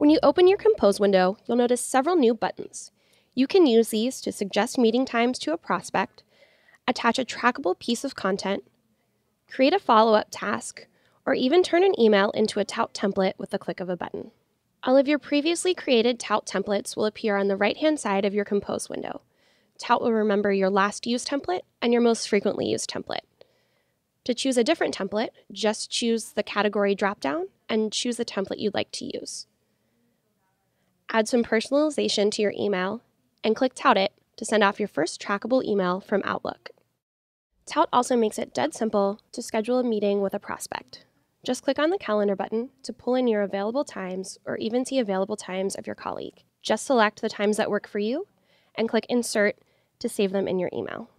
When you open your Compose window, you'll notice several new buttons. You can use these to suggest meeting times to a prospect, attach a trackable piece of content, create a follow up task, or even turn an email into a tout template with the click of a button. All of your previously created tout templates will appear on the right hand side of your Compose window. Tout will remember your last used template and your most frequently used template. To choose a different template, just choose the category dropdown and choose the template you'd like to use. Add some personalization to your email and click Tout It to send off your first trackable email from Outlook. Tout also makes it dead simple to schedule a meeting with a prospect. Just click on the calendar button to pull in your available times or even see available times of your colleague. Just select the times that work for you and click Insert to save them in your email.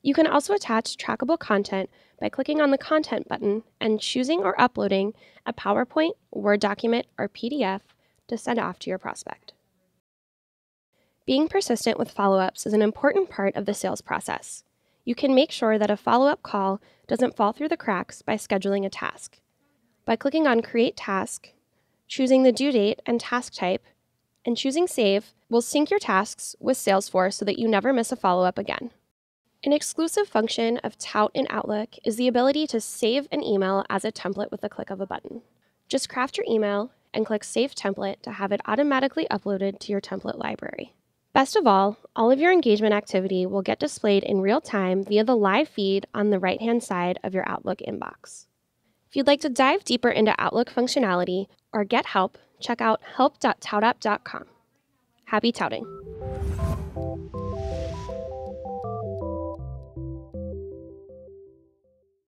You can also attach trackable content by clicking on the Content button and choosing or uploading a PowerPoint, Word document, or PDF to send off to your prospect. Being persistent with follow ups is an important part of the sales process. You can make sure that a follow up call doesn't fall through the cracks by scheduling a task. By clicking on Create Task, choosing the due date and task type, and choosing Save will sync your tasks with Salesforce so that you never miss a follow up again. An exclusive function of Tout in Outlook is the ability to save an email as a template with the click of a button. Just craft your email and click Save Template to have it automatically uploaded to your template library. Best of all, all of your engagement activity will get displayed in real time via the live feed on the right hand side of your Outlook inbox. If you'd like to dive deeper into Outlook functionality or get help, check out help.toutapp.com. Happy touting!